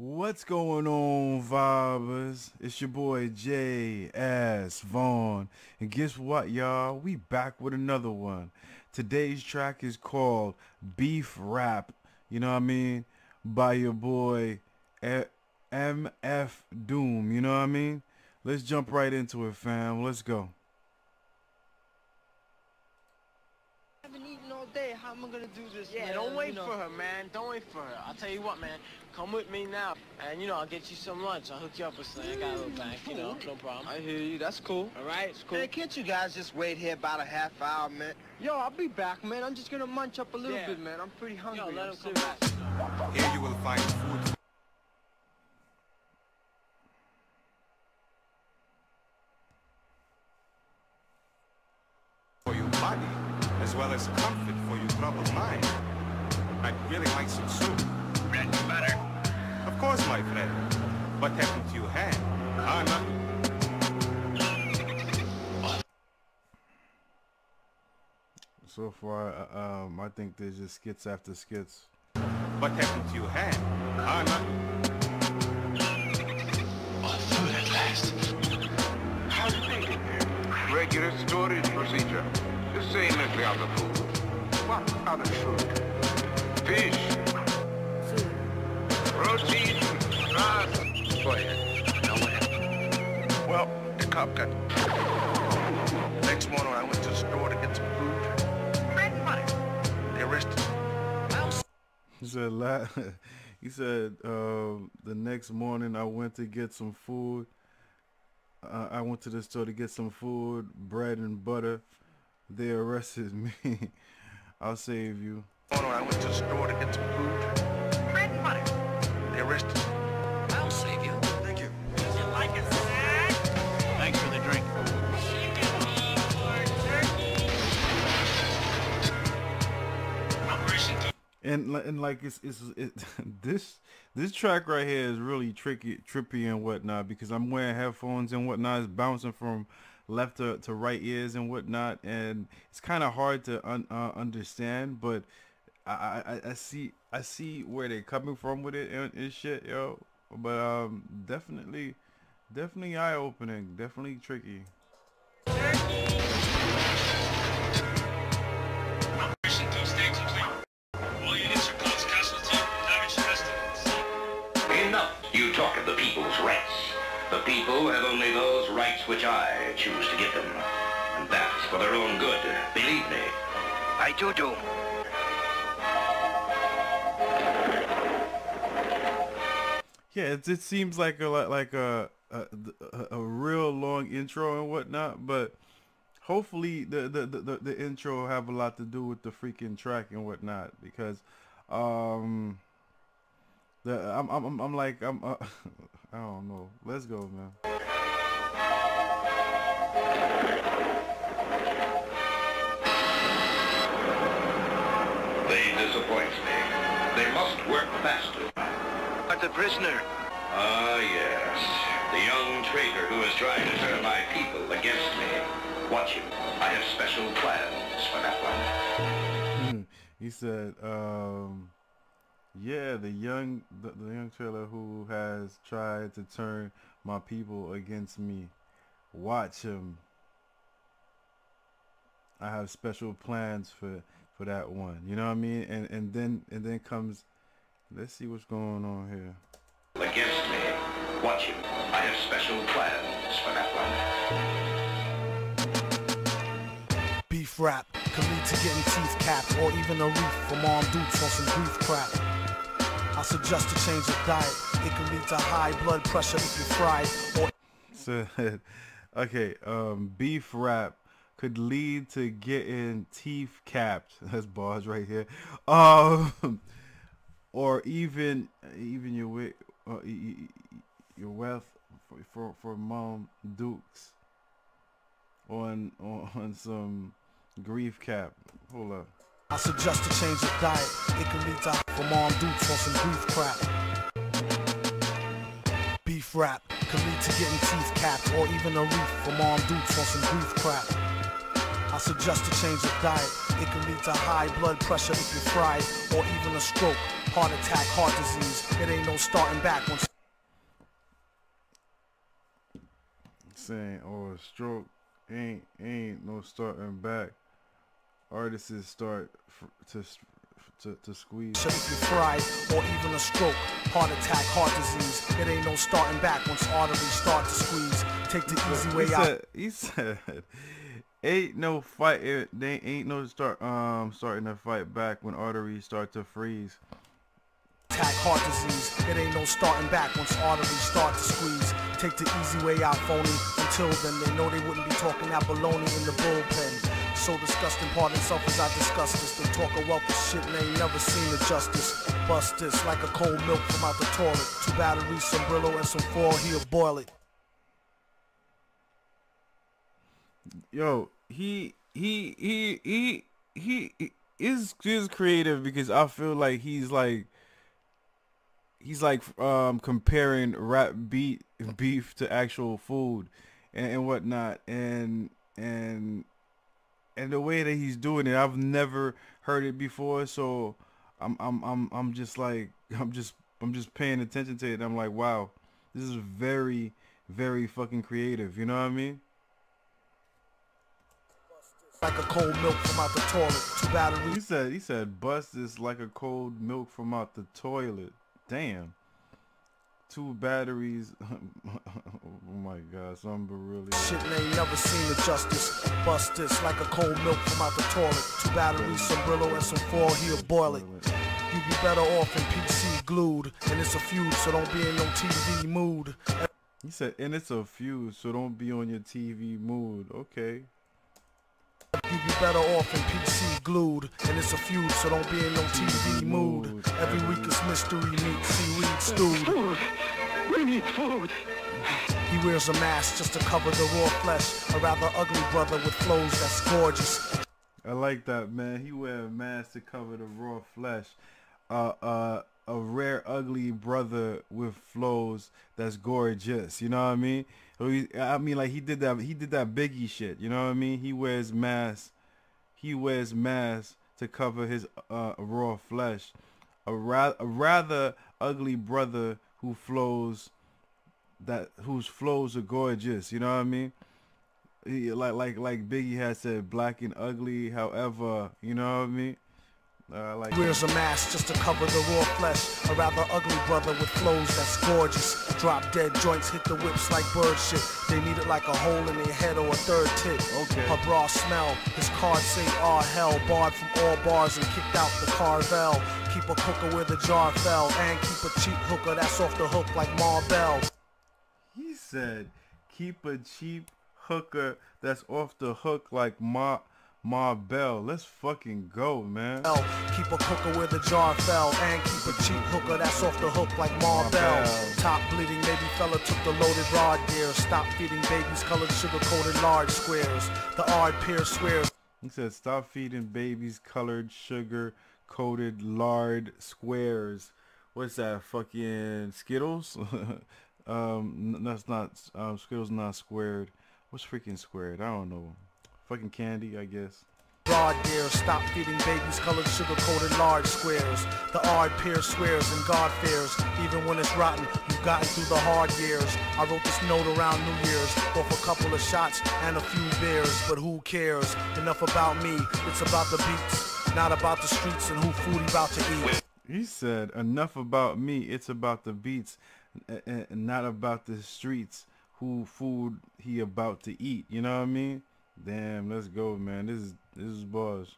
What's going on, vibers? It's your boy J S Von, and guess what, y'all? We back with another one. Today's track is called Beef Rap. You know what I mean? By your boy MF Doom. You know what I mean? Let's jump right into it, fam. Let's go. I've been eating all day. How am I gonna do this? Yeah, man? don't wait You know- for her, man. Don't wait for her. I'll tell you what, man. Come with me now, and you know I'll get you some lunch. I'll hook you up with something. I got a little bank, you know, no problem. I hear you. That's cool. All right, it's cool. Hey, can't you guys just wait here about a half hour, man? Yo, I'll be back, man. I'm just gonna munch up a little Yeah. bit, man. I'm pretty hungry. Yo, let him come back. Here you will find food for your body, as well as comfort for your troubled mind. I'd really like some soup. Bread and butter. Of course, my friend. What happened to your hand? Ah, nothing. So far, uh, um, I think there's just skits after skits. What happened to your hand? Ah, nothing. How did they get here? Regular storage procedure. The same as the other food. What other food? Fish. Protein. Grass. Quiet. Now what happened? Well, the cop got... Next morning I went to the store to get some food. Bread and butter. They arrested me. He said, la- he said, um, the next morning I went to get some food. Uh, I went to the store to get some food, bread and butter. They arrested me. I'll save you. Morning I went to the store to get some food. Bread and butter. They arrested me. I'll save you. Thank you. Does it like a snack? Thanks for the drink. And and like it's it's it, this this track right here is really tricky, trippy and whatnot because I'm wearing headphones and whatnot. It's bouncing from left to, to right ears and whatnot, and it's kind of hard to un, uh, understand. But I, I I see I see where they're coming from with it and, and shit, yo. But um, definitely definitely eye opening, definitely tricky. Enough. You talk of the people's. The people have only those rights which I choose to give them. And that's for their own good. Believe me. I do do. Yeah, it, it seems like a like a a, a real long intro and whatnot, but hopefully the the, the the intro have a lot to do with the freaking track and whatnot because um the I'm I'm I'm, I'm like I'm uh, I don't know. Let's go, man. They disappoint me. They must work faster. But the prisoner. Ah, yes. The young traitor who is trying to turn my people against me. Watch him. I have special plans for that one. he said, um, yeah, the young the, the young trailer who has tried to turn my people against me. Watch him. I have special plans for for that one. You know what I mean? And and then and then comes let's see what's going on here. Against me. Watch him. I have special plans for that one. Beef rap could lead to getting teeth capped or even a reef from armed dudes on some grief crap. I suggest to change your diet. It can lead to high blood pressure if you fry or said, okay, um, beef wrap could lead to getting teeth capped. That's bars right here. Um, or even even your wi- uh, your wealth for for, mom dukes on on some grief cap. Hold up. I suggest a change of diet. It can lead to from armed dudes on some grief crap. Beef rap can lead to getting teeth capped or even a reef from armed dudes on some grief crap. I suggest a change of diet. It can lead to high blood pressure if you're fried, or even a stroke, heart attack, heart disease. It ain't no starting back once. Saying, or a stroke ain't ain't no starting back. Artists start to to to squeeze. If you're fried, or even a stroke, heart attack, heart disease. It ain't no starting back once arteries start to squeeze. Take the easy way he out. Said, he said, "Ain't no fight. it- They ain't no start. Um, starting to fight back when arteries start to freeze." attack heart disease. It ain't no starting back once arteries start to squeeze. Take the easy way out, phony. Until then, they know they wouldn't be talking that baloney in the bullpen. So disgusting, pardon self as I discuss this. They talk a wealth of shit and they ain't never seen the justice. Bust this like a cold milk from out the toilet. Two batteries, some Brillo, and some foil, he'll boil it. Yo, he he he he he, he is is creative because I feel like he's like he's like um comparing rap beat beef to actual food and, and whatnot and and and the way that he's doing it I've never heard it before so I'm I'm I'm I'm just like I'm just I'm just paying attention to it I'm like wow this is very very fucking creative you know what I mean Like a cold milk from out the toilet. Two batteries. He said he said bust is like a cold milk from out the toilet. Damn. Two batteries. oh my god, something really. Shit and ain't never seen the justice. Bust this like a cold milk from out the toilet. Two batteries, some Brillo, and some foil, he'll boil it. You be better off in PC glued. And it's a feud, so don't be in no TV mood. He said, and it's a fuse, so don't be on your TV mood. Okay. You be better off in PC glued. And it's a feud, so don't be in no TV mood. Every week is mystery meat, seaweed stewed. We need food. He wears a mask just to cover the raw flesh. A rather ugly brother with flows that's gorgeous. I like that, man. He wear a mask to cover the raw flesh. Uh, uh, a rare, ugly brother with flows that's gorgeous. You know what I mean? I mean, like he did that. He did that Biggie shit. You know what I mean? He wears masks. He wears masks to cover his uh, raw flesh. A, ra- a rather ugly brother who flows that whose flows are gorgeous. You know what I mean? He, like like like Biggie had said, black and ugly. However, you know what I mean? Uh, like Wears a mask just to cover the raw flesh. A rather ugly brother with flows that's gorgeous. Drop dead joints hit the whips like bird shit. They need it like a hole in their head or a third tit. Okay. Her bra smell. His cards say ah hell. Barred from all bars and kicked out the Carvel. Keep a cooker where the jar fell. And keep a cheap hooker that's off the hook like Ma Bell. He said, keep a cheap hooker that's off the hook like Ma Ma Bell. Let's fucking go, man. Keep a cooker where the jar fell. And keep a cheap hooker that's off the hook like Ma Bell. Marbell. Top bleeding, maybe fella took the loaded rod gear. Stop feeding babies colored sugar coated large squares. The ard peer swears. He said, stop feeding babies colored sugar coated lard squares. What's that? Fucking Skittles? um, that's not, um, Skittles not squared. What's freaking squared? I don't know. Fucking candy, I guess. Rod gear, stop feeding babies colored sugar coated large squares. The ard peer swears and God fears. Even when it's rotten, you've gotten through the hard years. I wrote this note around New Year's, off a couple of shots and a few beers. But who cares? Enough about me, it's about the beats, not about the streets and who food he about to eat. He said, enough about me. It's about the beats and, not about the streets. Who food he about to eat. You know what I mean? Damn, let's go, man. This is this is boss.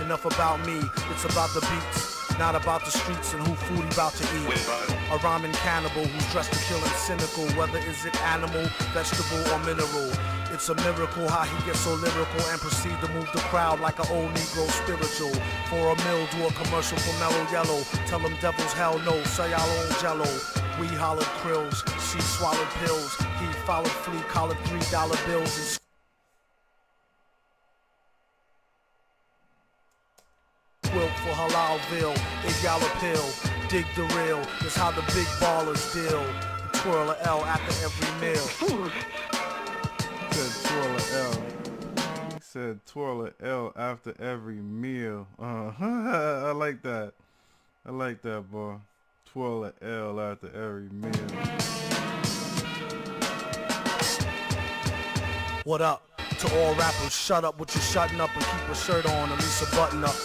Enough about me, it's about the beats, not about the streets and who food he about to eat. A rhyming cannibal who's dressed to kill and cynical, whether is it animal, vegetable, or mineral. It's a miracle how he gets so lyrical and proceed to move the crowd like an old Negro spiritual. For a mill, do a commercial for Mellow Yellow. Tell them devils hell no, say y'all own jello. We hollered krills, she swallowed pills. He followed flea collared three dollar bills and quilt for Halalville. If y'all a pill, dig the real. It's how the big ballers deal. Twirl a L after every meal. said twirl a L. He said twirl a L after every meal. Uh, I like that. I like that, boy. Twirl a L after every meal. What up? To all rappers, shut up with your shutting up and keep a shirt on, at least a button up.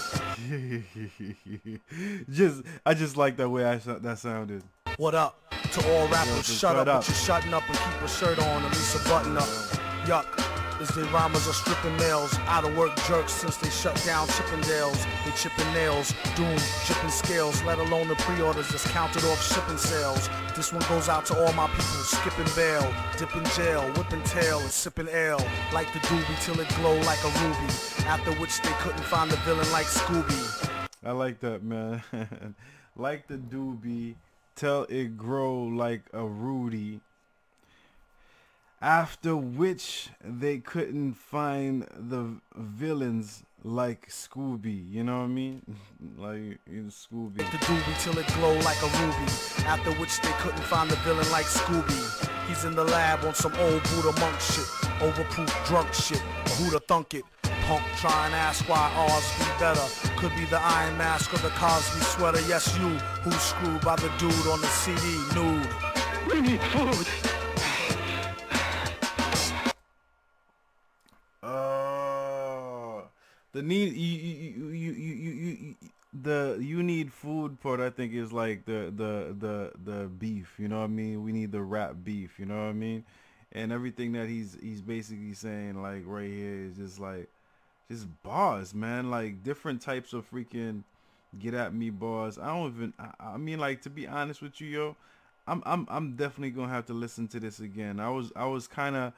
just, I just like that way I that sounded. What up? To all rappers, shut, shut up, up with your shutting up and keep a shirt on, at least a button up. Yuck. As they rhymers are stripping nails, out of work jerks since they shut down Chippendales. They chipping nails, doom, chipping scales, let alone the pre-orders that's counted off shipping sales. This one goes out to all my people, skipping bail, dipping jail, whipping tail, and sipping ale. Like the doobie till it glow like a ruby. After which they couldn't find the villain like Scooby. I like that, man. like the doobie, till it grow like a Rudy after which they couldn't find the villains like Scooby, you know what I mean? like in Scooby. The doobie till it glow like a ruby. After which they couldn't find the villain like Scooby. He's in the lab on some old Buddha monk shit, overproof drunk shit. Who'da thunk it? Punk try and ask why ours be better. Could be the Iron Mask or the Cosby sweater. Yes, you who's screwed by the dude on the CD nude. We need food. Need you you you you, you, you the you need food part I think is like the the the the beef you know what I mean? We need the rap beef you know what I mean? And everything that he's he's basically saying like right here is just like just bars man. Like different types of freaking get at me bars. I don't even I, I mean like to be honest with you yo I'm I'm I'm definitely gonna have to listen to this again. I was I was kind of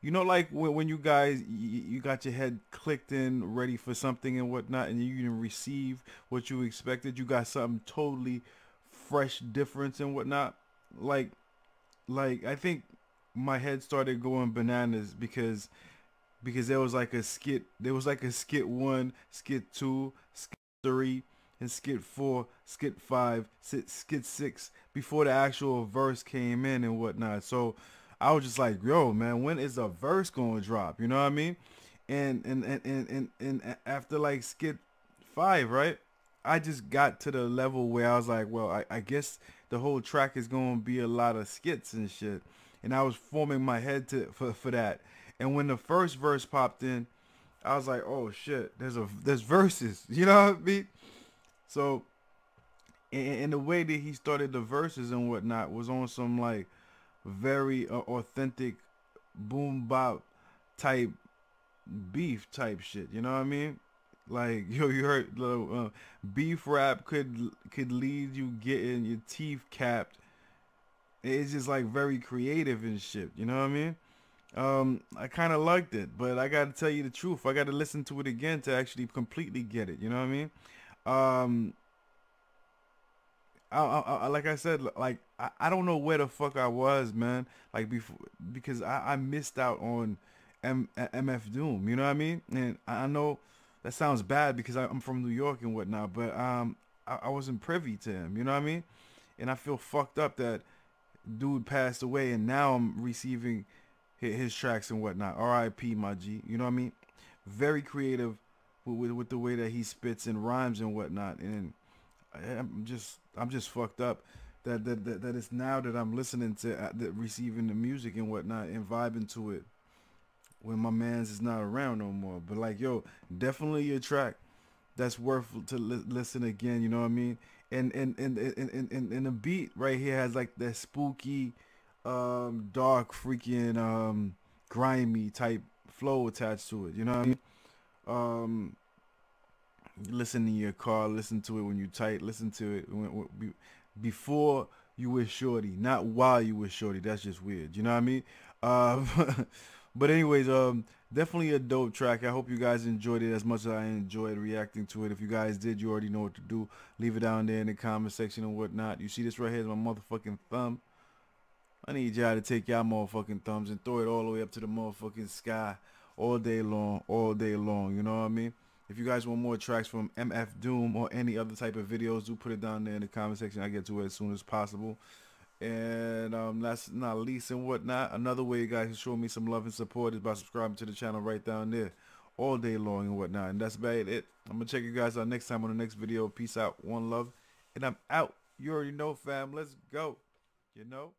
you know like when, when you guys you, you, got your head clicked in ready for something and whatnot and you didn't receive what you expected you got something totally fresh difference and whatnot like like i think my head started going bananas because because there was like a skit there was like a skit one skit two skit three and skit four skit five skit six before the actual verse came in and whatnot. So I was just like, yo, man, when is a verse going to drop? You know what I mean? And and and and and, and after like skit five, right? I just got to the level where I was like, well, I, I guess the whole track is going to be a lot of skits and shit. And I was forming my head to for, for that. And when the first verse popped in, I was like, oh shit, there's a there's verses. You know what I mean? So, and, and the way that he started the verses and whatnot was on some like very uh, authentic boom bap type beef type shit. You know what I mean? Like yo, you heard uh, beef rap could could lead you getting your teeth capped. It's just like very creative and shit. You know what I mean? Um, I kind of liked it, but I got to tell you the truth. I got to listen to it again to actually completely get it. You know what I mean? Um, I, I, I, like I said, like I, I don't know where the fuck I was, man. Like before, because I, I missed out on M, MF Doom. You know what I mean? And I know that sounds bad because I, am from New York and whatnot, but um, I, I wasn't privy to him. You know what I mean? And I feel fucked up that dude passed away, and now I'm receiving his, his tracks and whatnot. R.I.P. My G. You know what I mean? Very creative with, with, the way that he spits and rhymes and whatnot, and I'm just I'm just fucked up that that that, that it's now that I'm listening to uh, the, receiving the music and whatnot and vibing to it when my man's is not around no more. But like yo, definitely a track that's worth to li- listen again. You know what I mean? And and and and and, and, and the beat right here has like that spooky, um, dark, freaking, um, grimy type flow attached to it. You know what I mean? Um, listen in your car, listen to it when you tight, listen to it when, when, before you with shorty, not while you with shorty. That's just weird. You know what I mean? Uh, but anyways, um, definitely a dope track. I hope you guys enjoyed it as much as I enjoyed reacting to it. If you guys did, you already know what to do. Leave it down there in the comment section and whatnot. You see this right here is my motherfucking thumb. I need y'all to take y'all motherfucking thumbs and throw it all the way up to the motherfucking sky all day long, all day long. You know what I mean? If you guys want more tracks from MF Doom or any other type of videos, do put it down there in the comment section. I get to it as soon as possible. And um, last not least and whatnot, another way you guys can show me some love and support is by subscribing to the channel right down there. all day long and whatnot. And that's about it. I'm gonna check you guys out next time on the next video. Peace out, one love, and I'm out. You already know, fam. Let's go. You know.